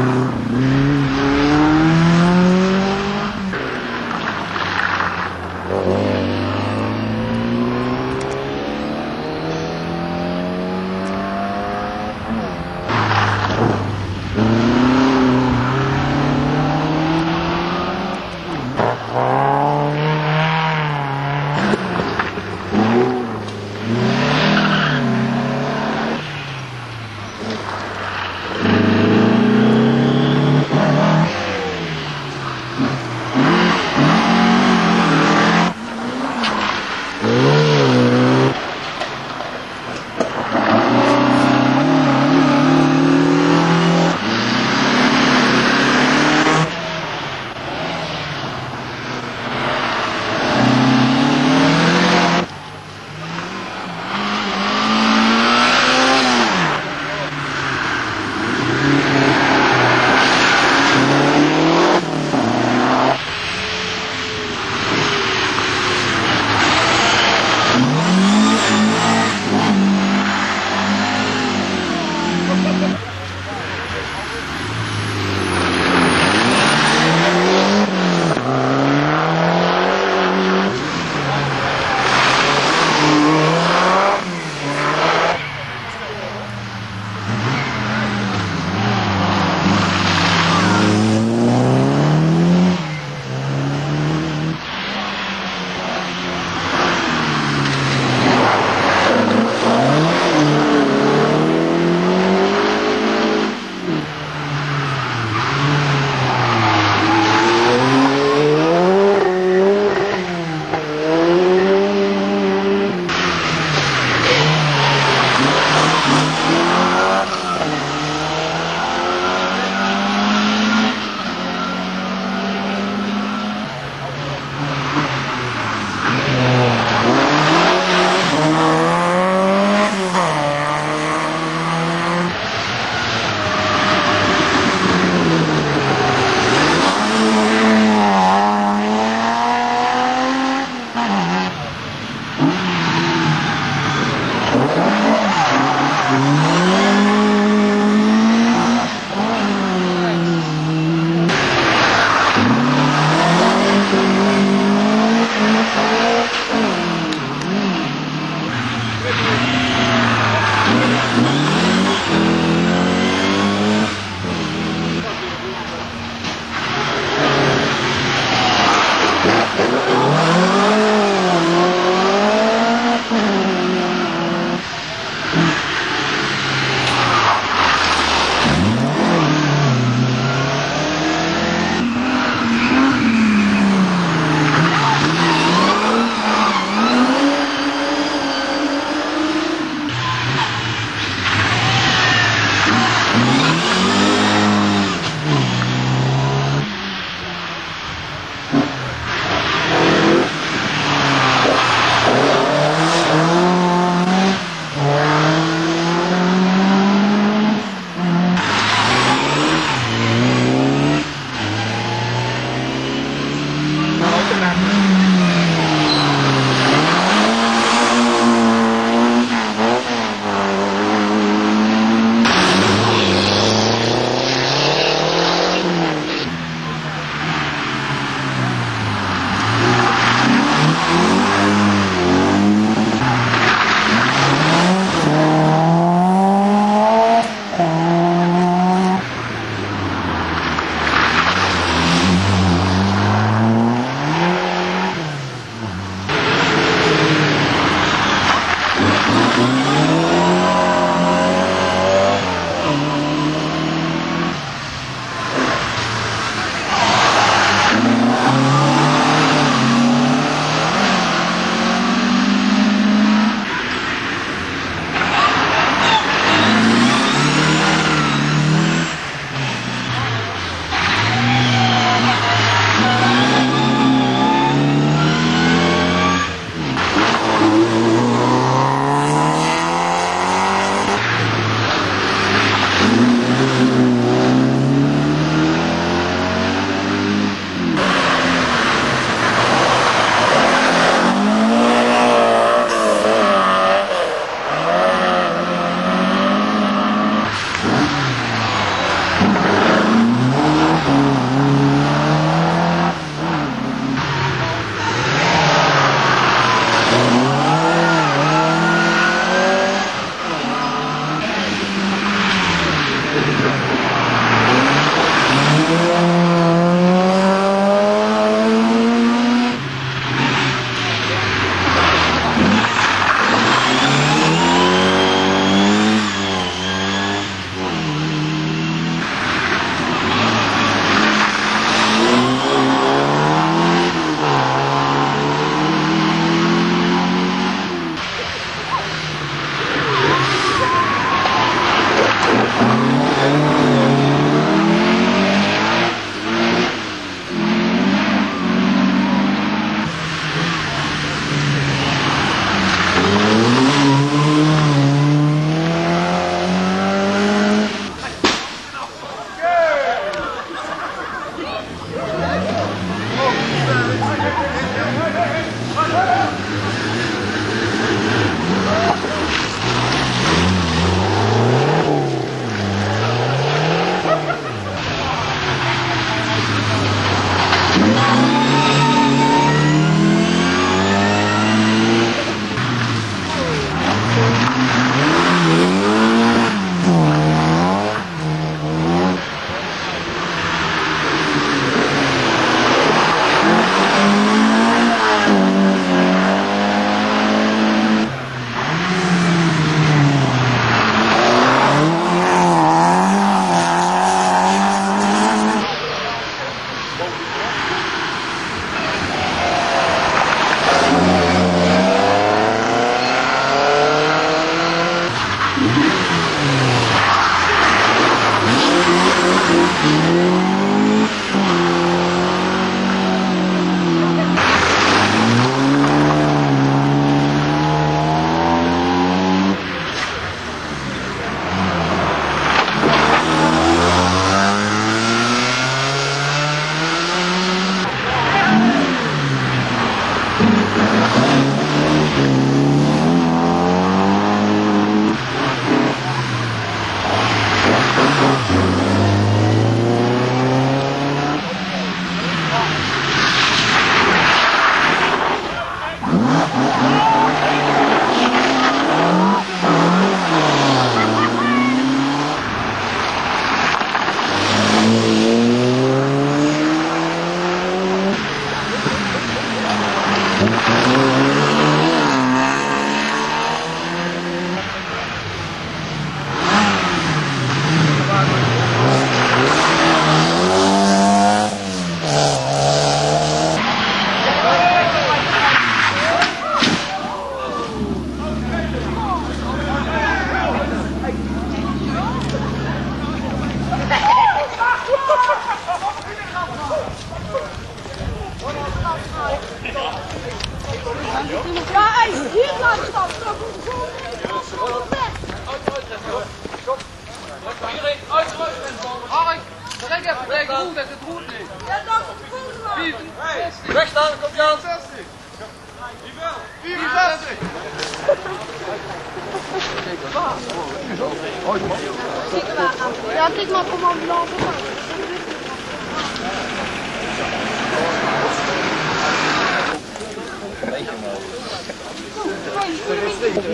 Yeah, yeah.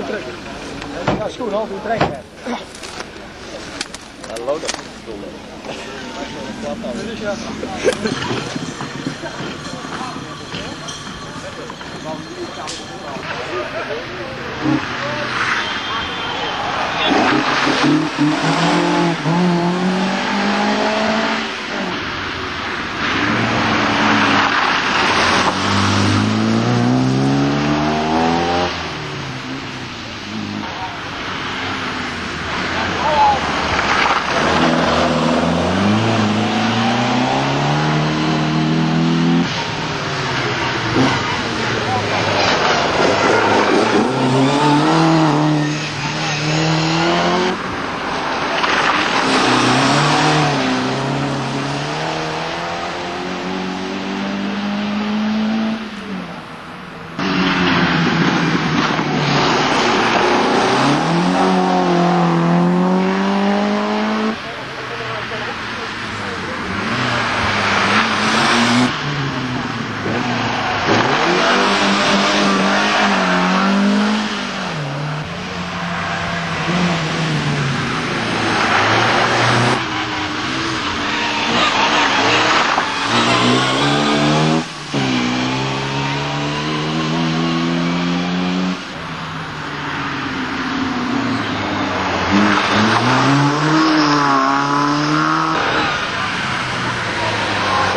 trekken. Ja, schoen, half uur trekken. Ja, lood dat.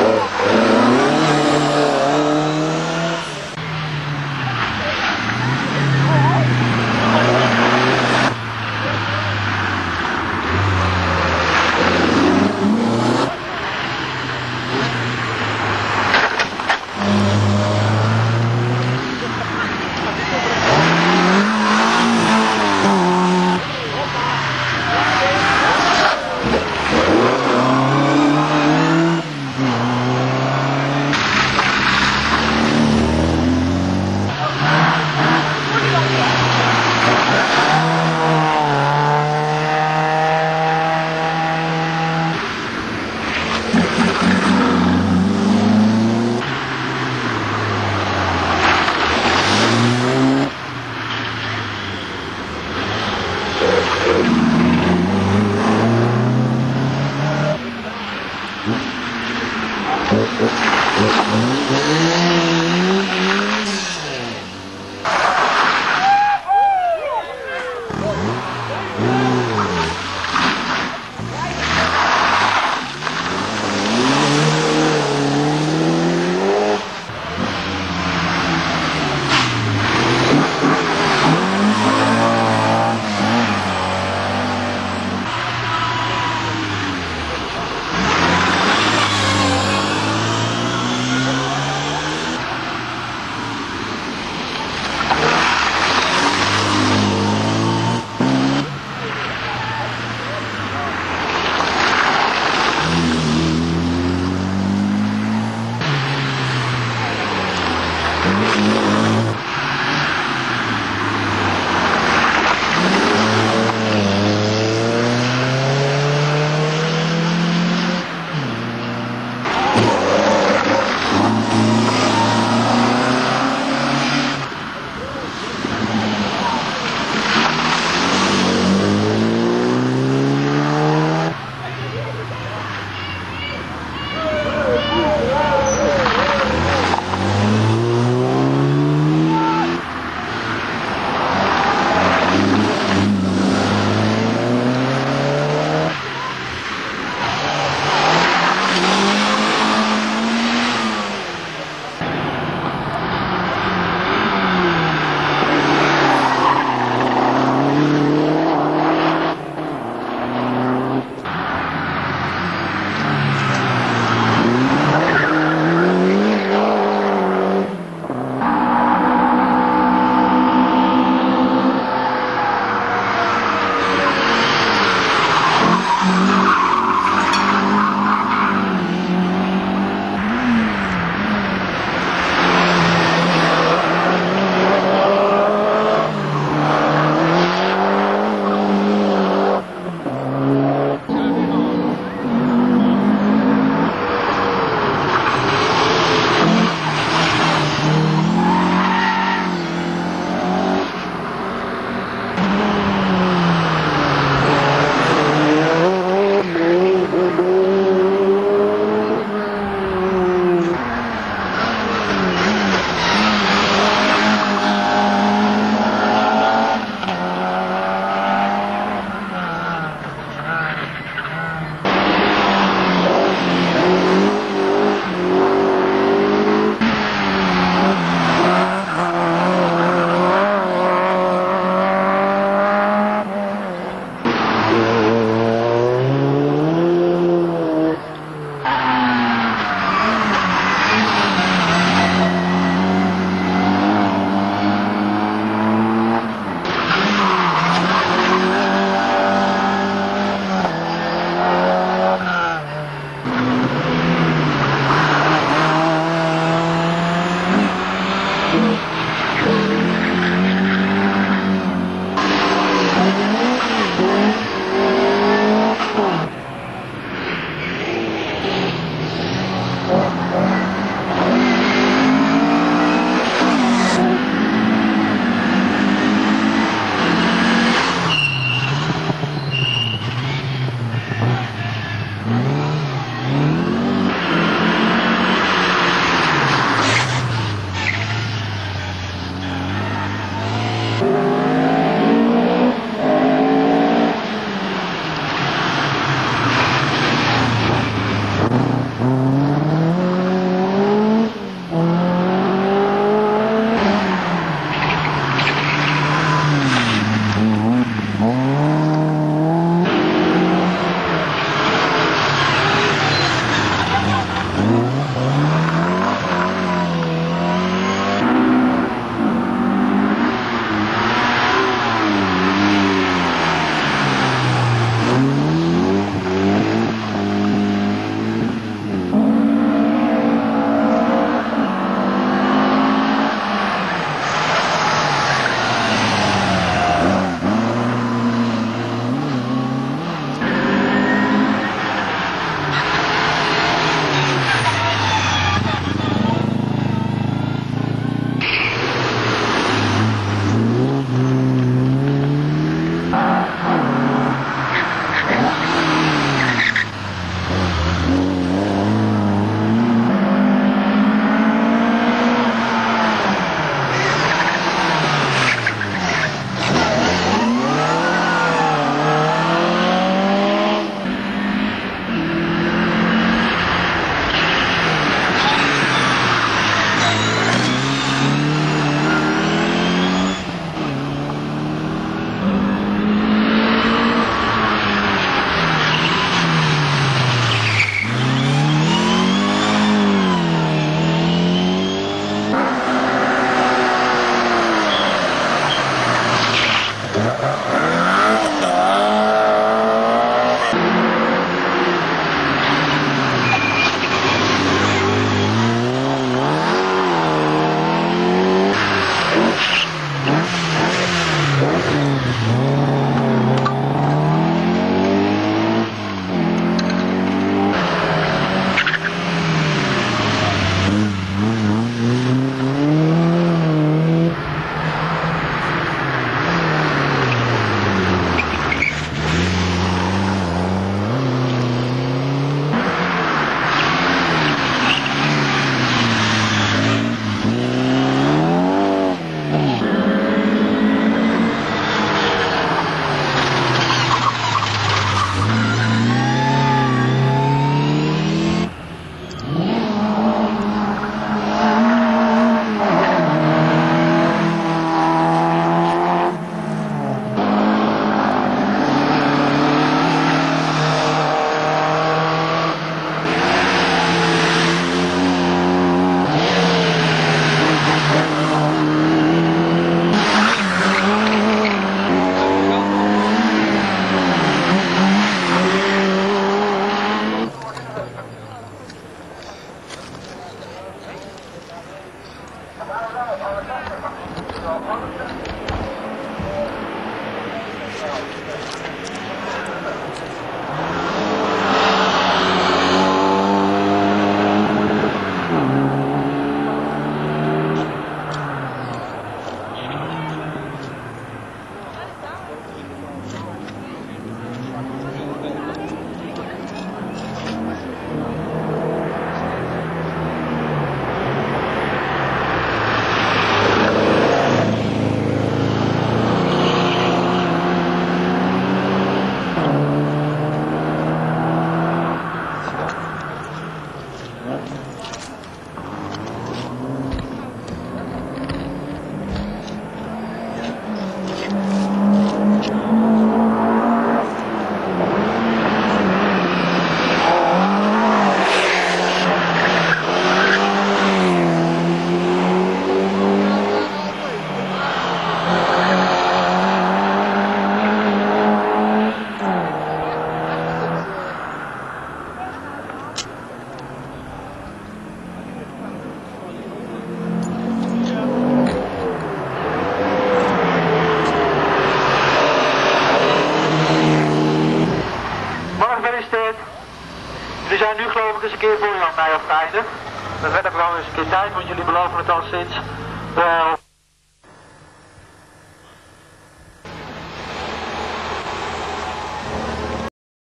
Oh,